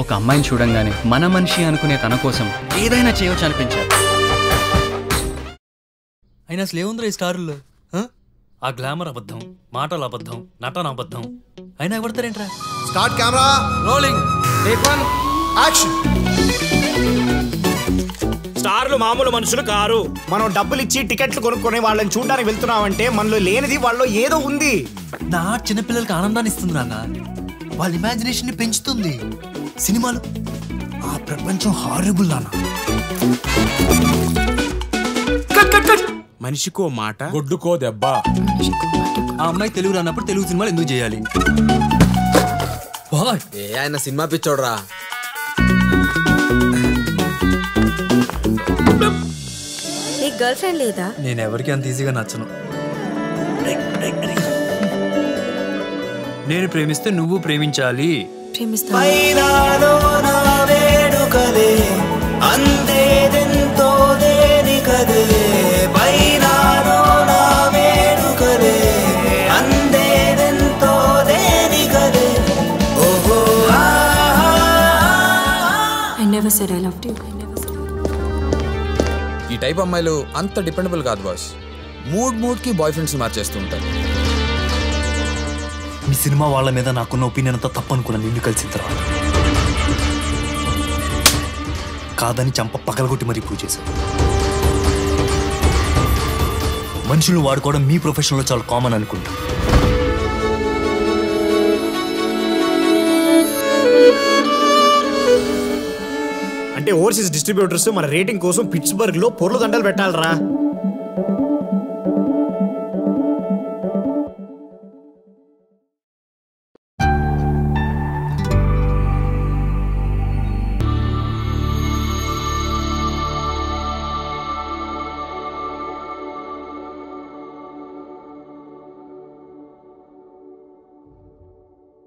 ఒక అమ్మాయిని చూడంగానే మన మనిషి అనుకునే తన కోసం ఏదైనా చేయొచ్చు అనిపించారు. అయినా అసలు ఏముందిరా ఈ స్టారుల్లో ఆ? ఆ గ్లామర్ అబద్ధం మాటల అబద్ధం నటన అబద్ధం. అయినా కొడతారేంట్రా start camera. Rolling. Take one. Action. స్టార్లు మామూలు మనుషులు కారు. మనం డబ్బులు ఇచ్చి టికెట్లు కొనుక్కొని వాళ్ళని చూడడానికి వెళ్తున్నామంటే మనలో లేనిది వాళ్ళలో ఏదో ఉంది. నా చిన్నపిల్లలకి ఆనందాన్ని ఇస్తుంది నాన్న. వాళ్ళ ఇమాజినేషన్ని పెంచుతుంది. సినిమాలు. ఆ ప్రపంచం హారబుల్ నాన్న. మనిషికో మాట. గొడ్డుకో దెబ్బ. ఆ అమ్మాయి తెలుగు రానప్పుడు తెలుగు సినిమాలు ఎందుకు చేయాలి? వాయ్ ఏ ఆయన సినిమా పిచ్చోడ్రా. గర్ల్ ఫ్రెండ్ లేదా? నేను ఎవరికి అంత ఈజీగా నచ్చను. నేను ప్రేమిస్తే నువ్వు ప్రేమించాలి. ప్రేమిస్తా I never said I love you ఈ టైప్ అమ్మాయిలు అంత డిపెండబుల్ కాదు బాస్. మూడ్ మూడ్కి బాయ్ ఫ్రెండ్స్ మార్చేస్తూ ఉంటారు. మీ సినిమా వాళ్ళ మీద నాకున్న ఒపీనియన్ అంతా తప్పనుకున్నాను. నిన్ను కలిసిన తర్వాత. కాదని చంప పగలగొట్టి మరీ ప్రూవ్ చేశారు మనుషులు వాడుకోవడం మీ ప్రొఫెషన్లో చాలా కామన్ అనుకుంటా. అంటే ఓవర్సీస్ డిస్ట్రిబ్యూటర్స్ మన రేటింగ్ కోసం పిట్స్బర్గ్లో పొర్లు దండలు పెట్టాలరా.